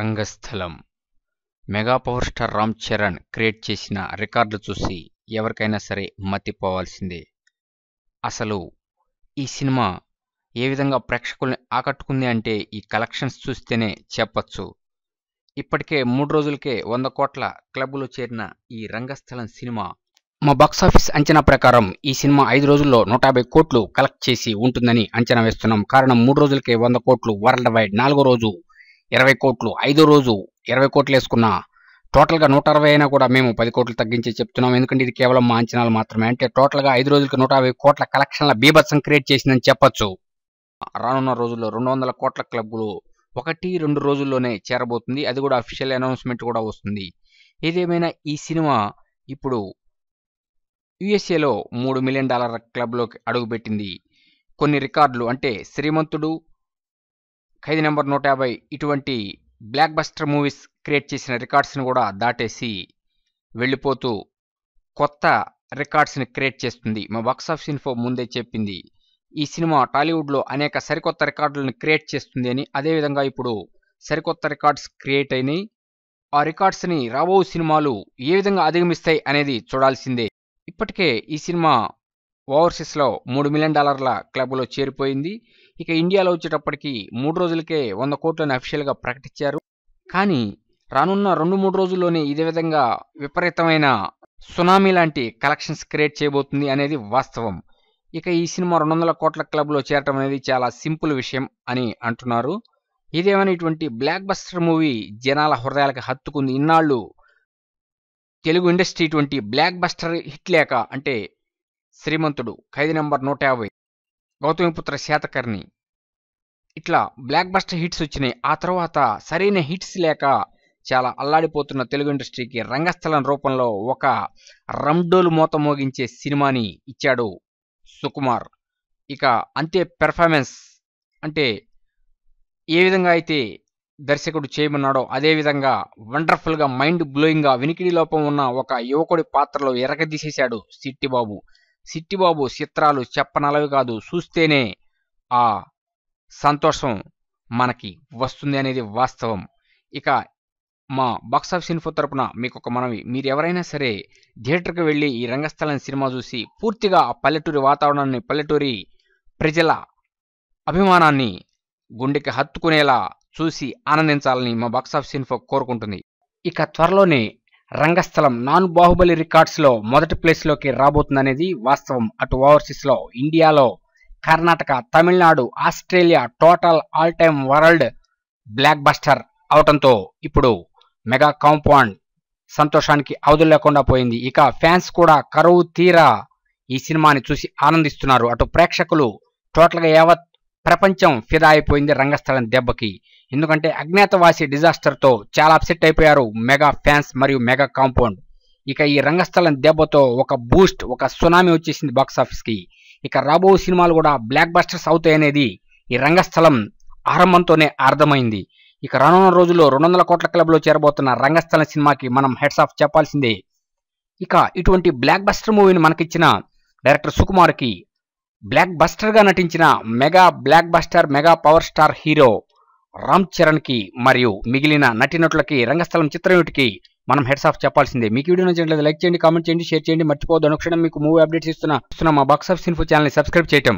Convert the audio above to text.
Rangasthalam. Mega power star Ram Charan create చేసిన record చూసి ఎవరికైనా సరే మతిపోవాల్సిందే. అసలు ఈ సినిమా ఏ విధంగా ప్రేక్షకుల్ని ఆకట్టుకుంది అంటే ఈ కలెక్షన్స్ చూస్తేనే చెప్పచ్చు. ఇప్పటికే మూడు రోజులకే వంద కోట్ల క్లబ్లో చేరిన ఈ రంగస్థలం సినిమా మా బాక్సాఫీస్ అంచనా ప్రకారం ఈ సినిమా ఐదు రోజుల్లో నూట యాభై కోట్లు కలెక్ట్ చేసి ఉంటుందని అంచనా వేస్తున్నాం. కారణం మూడు రోజులకే వంద కోట్లు వరల్డ్ వైడ్ నాలుగో రోజు ఇరవై కోట్లు. ఐదో రోజు ఇరవై కోట్లు వేసుకున్న టోటల్గా నూట అరవై అయినా కూడా మేము పది కోట్లు తగ్గించి చెప్తున్నాం. ఎందుకంటే ఇది కేవలం మా అంచనాలు మాత్రమే. అంటే టోటల్గా ఐదు రోజులకి నూట యాభై కోట్ల కలెక్షన్ల బీభత్సం క్రియేట్ చేసిందని చెప్పొచ్చు. రానున్న రోజుల్లో రెండు వందల కోట్ల క్లబ్లు ఒకటి రెండు రోజుల్లోనే చేరబోతుంది. అది కూడా అఫీషియల్ అనౌన్స్మెంట్ కూడా వస్తుంది. ఏదేమైనా ఈ సినిమా ఇప్పుడు యుఎస్ఏలో మూడు మిలియన్ డాలర్ క్లబ్లోకి అడుగుపెట్టింది. కొన్ని రికార్డులు అంటే శ్రీమంతుడు ఖైదీ నెంబర్ నూట యాభై ఇటువంటి బ్లాక్ బస్టర్ మూవీస్ క్రియేట్ చేసిన రికార్డ్స్ని కూడా దాటేసి వెళ్ళిపోతూ కొత్త రికార్డ్స్ని క్రియేట్ చేస్తుంది. మా బాక్సాఫీస్ ఇన్ఫో ముందే చెప్పింది. ఈ సినిమా టాలీవుడ్లో అనేక సరికొత్త రికార్డులను క్రియేట్ చేస్తుంది అని. అదేవిధంగా ఇప్పుడు సరికొత్త రికార్డ్స్ క్రియేట్ అయినాయి. ఆ రికార్డ్స్ని రాబో సినిమాలు ఏ విధంగా అధిగమిస్తాయి అనేది చూడాల్సిందే. ఇప్పటికే ఈ సినిమా ఓవర్సీస్లో మూడు మిలియన్ డాలర్ల క్లబ్లో చేరిపోయింది. ఇక ఇండియాలో వచ్చేటప్పటికి మూడు రోజులకే వంద కోట్లను అఫీషియల్గా ప్రకటించారు. కానీ రానున్న రెండు మూడు రోజుల్లోనే ఇదే విధంగా విపరీతమైన సునామీ లాంటి కలెక్షన్స్ క్రియేట్ చేయబోతుంది అనేది వాస్తవం. ఇక ఈ సినిమా రెండు వందల కోట్ల క్లబ్లో చేరటం అనేది చాలా సింపుల్ విషయం అని అంటున్నారు. ఇదేమైనా ఇటువంటి బ్లాక్ బస్టర్ మూవీ జనాల హృదయాలకు హత్తుకుంది. ఇన్నాళ్ళు తెలుగు ఇండస్ట్రీ ఇటువంటి బ్లాక్ బస్టర్ హిట్ లేక అంటే శ్రీమంతుడు. ఖైదీ నెంబర్ నూట యాభై. గౌతమిపుత్ర శాతకర్ణి. ఇట్లా బ్లాక్ బస్టర్ హిట్స్ వచ్చినాయి. ఆ తర్వాత సరైన హిట్స్ లేక చాలా అల్లాడిపోతున్న తెలుగు ఇండస్ట్రీకి రంగస్థలం రూపంలో ఒక రండోలు మూత మోగించే సినిమాని ఇచ్చాడు సుకుమార్. ఇక అంతే పెర్ఫార్మెన్స్ అంటే ఏ విధంగా అయితే దర్శకుడు చేయమన్నాడో అదే విధంగా వండర్ఫుల్గా మైండ్ బ్లోయింగ్గా వినికిడి లోపం ఉన్న ఒక యువకుడి పాత్రలో ఎరగదీసేశాడు సిట్టిబాబు. సిట్టిబాబు చిత్రాలు చెప్పనలవి కాదు. చూస్తేనే ఆ సంతోషం మనకి వస్తుంది అనేది వాస్తవం. ఇక మా బాక్సాఫీస్ ఇన్ఫో తరపున మీకు ఒక మనవి. మీరు ఎవరైనా సరే థియేటర్కి వెళ్ళి ఈ రంగస్థలం సినిమా చూసి పూర్తిగా ఆ పల్లెటూరి వాతావరణాన్ని పల్లెటూరి ప్రజల అభిమానాన్ని గుండెకి హత్తుకునేలా చూసి ఆనందించాలని మా బాక్సాఫీస్ ఇన్ఫో కోరుకుంటుంది. ఇక త్వరలోనే రంగస్థలం నాన్ బాహుబలి రికార్డ్స్లో మొదటి ప్లేస్లోకి రాబోతుందనేది వాస్తవం. అటు ఓవర్సీస్లో ఇండియాలో Karnataka Tamil Nadu Australia total all time world blockbuster అవటంతో ఇప్పుడు మెగా కాంపౌండ్ సంతోషానికి అవధులు లేకుండా పోయింది. ఇక ఫ్యాన్స్ కూడా కరువు తీరా ఈ సినిమాని చూసి ఆనందిస్తున్నారు. అటు ప్రేక్షకులు టోటల్గా యావత్ ప్రపంచం ఫిదా అయిపోయింది రంగస్థలం దెబ్బకి. ఎందుకంటే అజ్ఞాతవాసి డిజాస్టర్తో చాలా అప్సెట్ అయిపోయారు మెగా ఫ్యాన్స్ మరియు మెగా కాంపౌండ్. ఇక ఈ రంగస్థలం దెబ్బతో ఒక బూస్ట్ ఒక సునామీ వచ్చేసింది బాక్సాఫీస్కి ఇక రాబో సినిమాలు కూడా బ్లాక్ బస్టర్స్ అవుతాయనేది ఈ రంగస్థలం ఆరంభంతోనే అర్థమైంది. ఇక రానున్న రోజుల్లో రెండు వందల కోట్ల క్లబ్లో చేరబోతున్న రంగస్థలం సినిమాకి మనం హెడ్స్ ఆఫ్ చెప్పాల్సిందే. ఇక ఇటువంటి బ్లాక్ బస్టర్ మూవీని మనకిచ్చిన డైరెక్టర్ సుకుమార్కి బ్లాక్ బస్టర్గా నటించిన mega blockbuster mega power star hero Ram చరణ్కి మరియు మిగిలిన నటినటులకి రంగస్థలం చిత్రయూటికి మనం హెడ్స్ ఆఫ్ చెప్పాల్సిందే. మీకు వీడియో నచ్చినట్లయితే లైక్ చేయండి కామెంట్ చేయండి షేర్ చేయండి. మర్చిపోవద్దు. అనుక్షణం మీకు మూవీ అప్డేట్స్ ఇస్తున్న ఇస్తున్న మా బాక్స్ ఆఫీస్ ఇన్ఫో ఛానల్ని సబ్స్క్రైబ్ చేయటం.